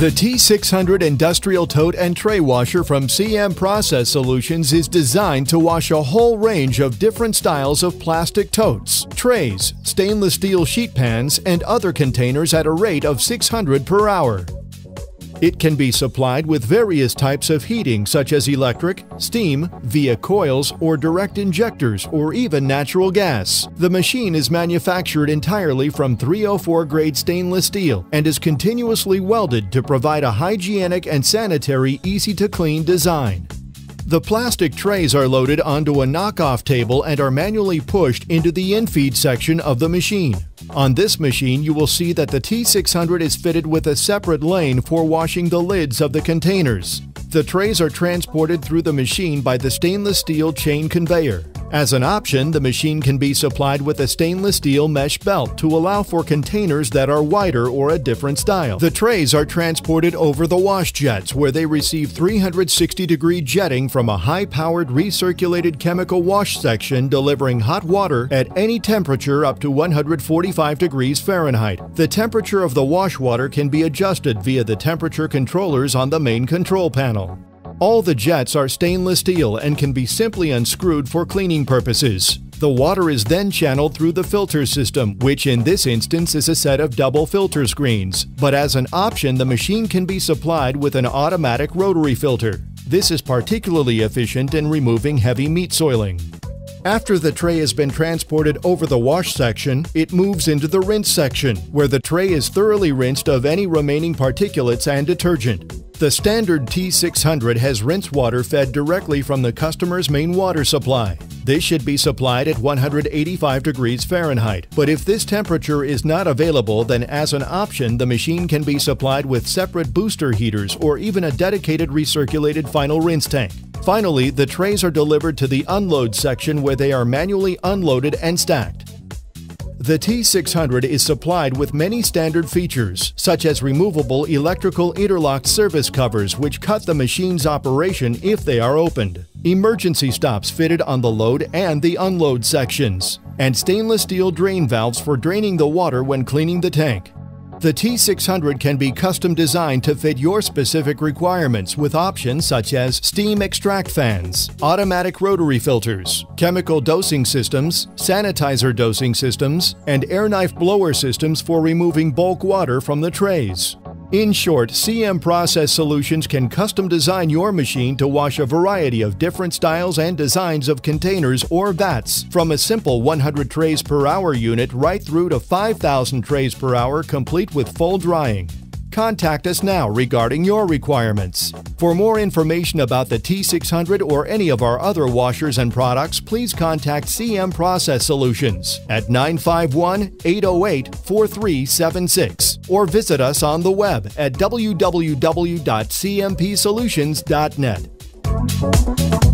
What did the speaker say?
The T600 Industrial Tote and Tray Washer from CM Process Solutions is designed to wash a whole range of different styles of plastic totes, trays, stainless steel sheet pans, and other containers at a rate of 600 per hour. It can be supplied with various types of heating such as electric, steam, via coils or direct injectors or even natural gas. The machine is manufactured entirely from 304 grade stainless steel and is continuously welded to provide a hygienic and sanitary easy to clean design. The plastic trays are loaded onto a knockoff table and are manually pushed into the infeed section of the machine. On this machine, you will see that the T600 is fitted with a separate lane for washing the lids of the containers. The trays are transported through the machine by the stainless steel chain conveyor. As an option, the machine can be supplied with a stainless steel mesh belt to allow for containers that are wider or a different style. The trays are transported over the wash jets where they receive 360 degree jetting from a high-powered recirculated chemical wash section delivering hot water at any temperature up to 145 degrees Fahrenheit. The temperature of the wash water can be adjusted via the temperature controllers on the main control panel. All the jets are stainless steel and can be simply unscrewed for cleaning purposes. The water is then channeled through the filter system, which in this instance is a set of double filter screens. But as an option, the machine can be supplied with an automatic rotary filter. This is particularly efficient in removing heavy meat soiling. After the tray has been transported over the wash section, it moves into the rinse section, where the tray is thoroughly rinsed of any remaining particulates and detergent. The standard T600 has rinse water fed directly from the customer's main water supply. This should be supplied at 185 degrees Fahrenheit, but if this temperature is not available, then as an option, the machine can be supplied with separate booster heaters or even a dedicated recirculated final rinse tank. Finally, the trays are delivered to the unload section where they are manually unloaded and stacked. The T600 is supplied with many standard features, such as removable electrical interlock service covers which cut the machine's operation if they are opened, emergency stops fitted on the load and the unload sections, and stainless steel drain valves for draining the water when cleaning the tank. The T600 can be custom designed to fit your specific requirements with options such as steam extract fans, automatic rotary filters, chemical dosing systems, sanitizer dosing systems, and air knife blower systems for removing bulk water from the trays. In short, CM Process Solutions can custom design your machine to wash a variety of different styles and designs of containers or vats, from a simple 100 trays per hour unit right through to 5,000 trays per hour complete with full drying. Contact us now regarding your requirements. For more information about the T600 or any of our other washers and products, please contact CM Process Solutions at 951 808 4376 or visit us on the web at www.cmpsolutions.net.